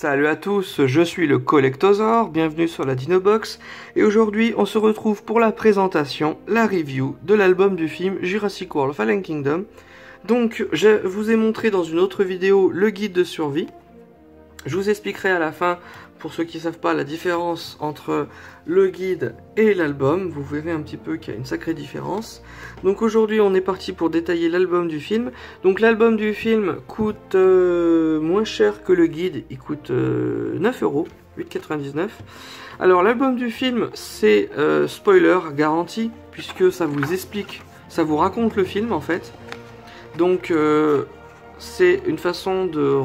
Salut à tous, je suis le Collectosaur, bienvenue sur la Dinobox, et aujourd'hui on se retrouve pour la présentation, la review de l'album du film Jurassic World Fallen Kingdom. Donc je vous ai montré dans une autre vidéo le guide de survie, je vous expliquerai à la fin, pour ceux qui ne savent pas, la différence entre le guide et l'album. Vous verrez un petit peu qu'il y a une sacrée différence. Donc aujourd'hui, on est parti pour détailler l'album du film. Donc l'album du film coûte euh, moins cher que le guide. Il coûte 9 euh, euros, 8,99. Alors l'album du film, c'est euh, spoiler garanti, puisque ça vous explique, ça vous raconte le film en fait. Donc c'est une façon de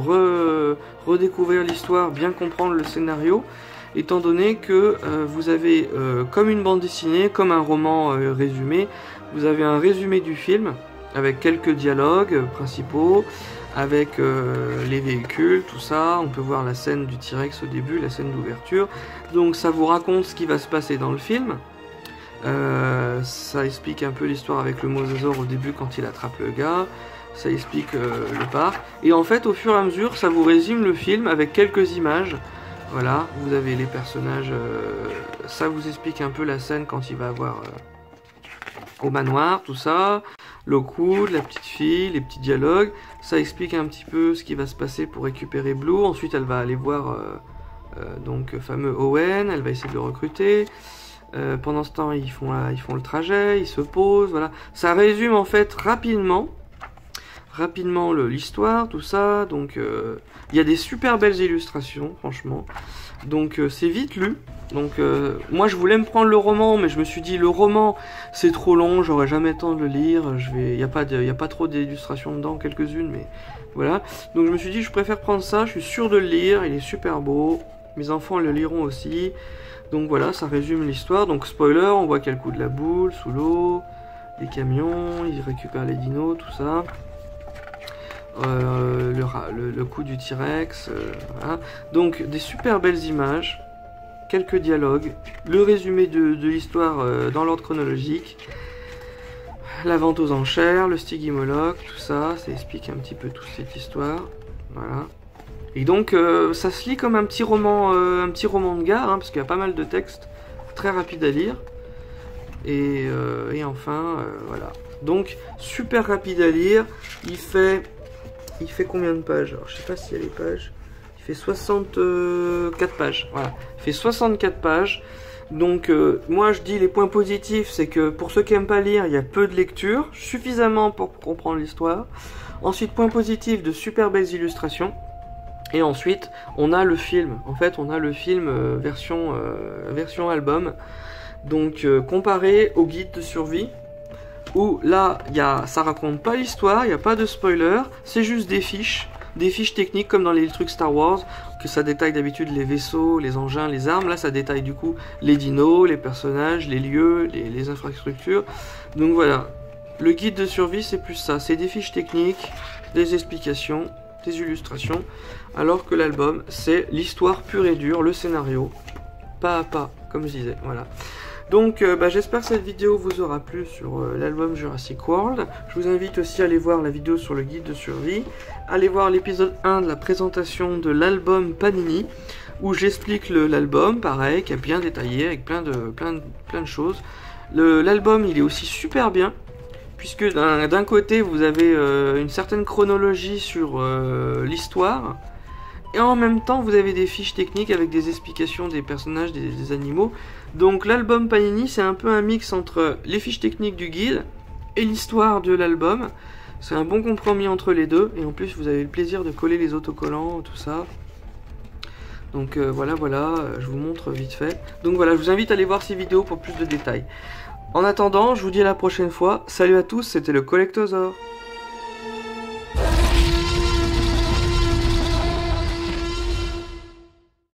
redécouvrir l'histoire, bien comprendre le scénario, étant donné que euh, vous avez, euh, comme une bande dessinée, comme un roman euh, résumé, vous avez un résumé du film, avec quelques dialogues principaux, avec les véhicules, tout ça, on peut voir la scène du T-Rex au début, la scène d'ouverture, donc ça vous raconte ce qui va se passer dans le film, ça explique un peu l'histoire avec le mosasaure au début quand il attrape le gars, ça explique euh, le parc. Et en fait, au fur et à mesure, ça vous résume le film avec quelques images. Voilà, vous avez les personnages, euh, ça vous explique un peu la scène quand il va avoir euh, au manoir, tout ça, le coude, la petite fille, les petits dialogues. Ça explique un petit peu ce qui va se passer pour récupérer Blue. Ensuite, elle va aller voir donc fameux Owen, elle va essayer de le recruter. pendant ce temps, ils font, ils font le trajet, ils se posent, voilà. Ça résume en fait rapidement rapidement l'histoire, tout ça. Donc euh, il y a des super belles illustrations, franchement. Donc euh, c'est vite lu. Donc euh, moi je voulais me prendre le roman, mais je me suis dit le roman c'est trop long, j'aurais jamais le temps de le lire. Je vais, il n'y a pas a pas trop d'illustrations dedans, quelques-unes, mais voilà. Donc je me suis dit je préfère prendre ça. Je suis sûr de le lire. Il est super beau. Mes enfants le liront aussi. Donc voilà, ça résume l'histoire. Donc spoiler, on voit qu'il y a le coup de la boule sous l'eau, les camions, ils récupèrent les dinos, tout ça. Euh, le, coup du T-Rex. Euh, Donc des super belles images, quelques dialogues, le résumé de, l'histoire euh, dans l'ordre chronologique, la vente aux enchères, le stigimologue, tout ça, ça explique un petit peu toute cette histoire. Voilà. Et donc ça se lit comme un petit roman, un petit roman de gare, hein, parce qu'il y a pas mal de textes, très rapides à lire. Et enfin, voilà. Donc super rapide à lire. Il fait il fait combien de pages Alors, je sais pas s'il y a les pages. Il fait 64 pages. Voilà. Il fait 64 pages. Donc, euh, moi, je dis les points positifs, c'est que pour ceux qui aiment pas lire, il y a peu de lecture, suffisamment pour comprendre l'histoire. Ensuite, point positif, de super belles illustrations. Et ensuite, on a le film. En fait, on a le film euh, version, euh, version album. Donc, comparé au guide de survie, où là, y a, ça raconte pas l'histoire, il n'y a pas de spoiler, c'est juste des fiches, des fiches techniques comme dans les trucs Star Wars, que ça détaille d'habitude les vaisseaux, les engins, les armes. Là, ça détaille du coup les dinos, les personnages, les lieux, les, infrastructures. Donc voilà, le guide de survie, c'est plus ça, c'est des fiches techniques, des explications, des illustrations, alors que l'album, c'est l'histoire pure et dure, le scénario, pas à pas, comme je disais, voilà. Donc euh, bah, j'espère que cette vidéo vous aura plu sur euh, l'album Jurassic World. Je vous invite aussi à aller voir la vidéo sur le guide de survie. Allez voir l'épisode 1 de la présentation de l'album Panini où j'explique l'album, pareil, qui est bien détaillé avec plein de, choses. L'album il est aussi super bien puisque d'un côté vous avez euh, une certaine chronologie sur l'histoire et en même temps vous avez des fiches techniques avec des explications des personnages, des, animaux. Donc l'album Panini c'est un peu un mix entre les fiches techniques du guide et l'histoire de l'album. C'est un bon compromis entre les deux et en plus vous avez le plaisir de coller les autocollants, tout ça. Donc euh, voilà, voilà, euh, je vous montre vite fait. Donc voilà, je vous invite à aller voir ces vidéos pour plus de détails. En attendant, je vous dis à la prochaine fois. Salut à tous, c'était le Collectosaur.